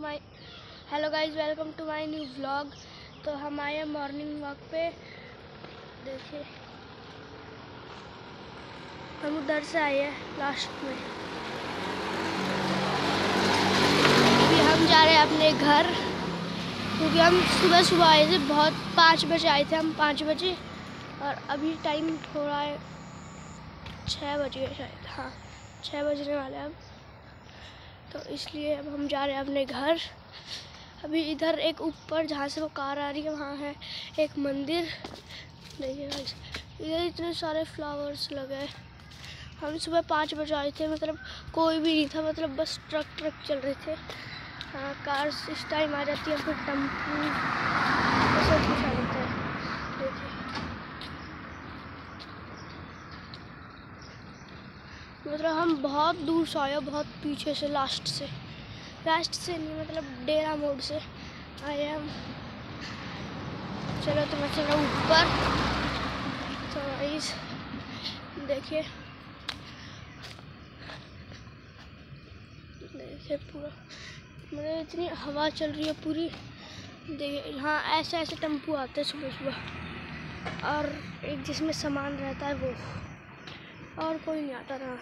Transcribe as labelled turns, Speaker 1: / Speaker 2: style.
Speaker 1: My hello guys welcome to my new vlog तो हम आए मॉर्निंग वॉक पे। देखिए। हम उधर से आए हैं लास्ट में। अभी हम जा रहे हैं अपने घर। क्योंकि हम सुबह सुबह आए थे, बहुत पाँच बजे आए थे हम, पाँच बजे। और अभी टाइम थोड़ा है छः बजे शायद हाँ छः बजने वाले हैं अब। तो इसलिए अब हम जा रहे हैं अपने घर। अभी इधर एक ऊपर जहाँ से वो कार आ रही है वहाँ है एक मंदिर। देखिए guys, इधर इतने सारे फ्लावर्स लगे हम सुबह पाँच बजे आए थे मतलब कोई भी नहीं था मतलब बस ट्रक ट्रक चल रहे थे। हाँ कार्स इस टाइम आ जाती है फिर टेंपू ऐसा कुछ आ जाता है देखिए मतलब हम बहुत दूर से आए बहुत पीछे से लास्ट से। लास्ट से नहीं मतलब डेरा मोड़ से आए हम। चलो तो मैं चला ऊपर। तो इस देखिए। देखिए पूरा। मतलब इतनी हवा चल रही है पूरी। देखिए यहाँ ऐसे ऐसे टेंपू आते हैं सुबह सुबह और एक जिसमें सामान रहता है वो। और कोई नहीं आता ना